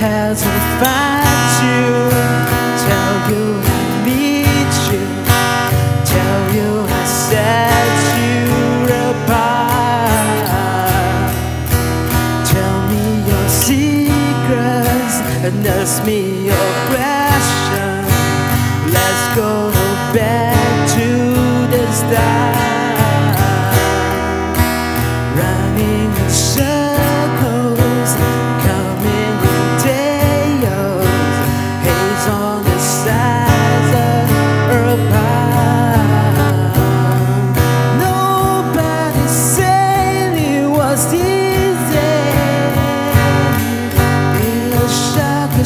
hasn't found you. Tell you I need you. Tell you I set you apart. Tell me your secrets and nurse me your pressure. Let's go back to the start. Running in circles.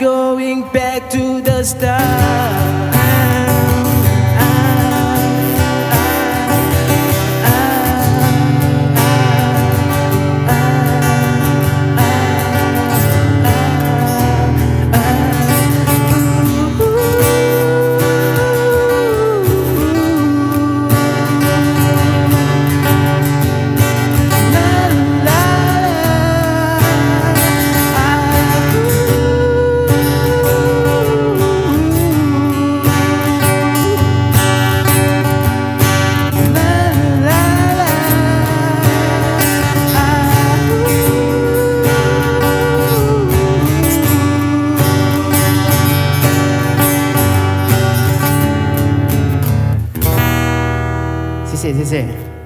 going back to the start. 谢谢谢。谢